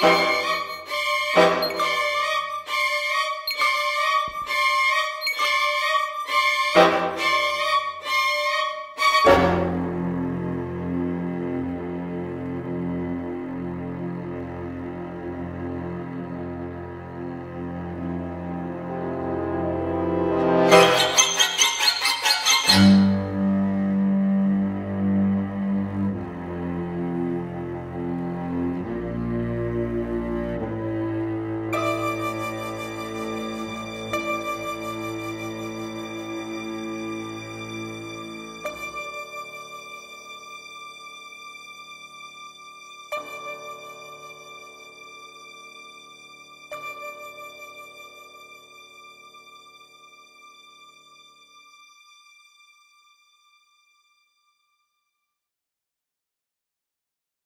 Bye.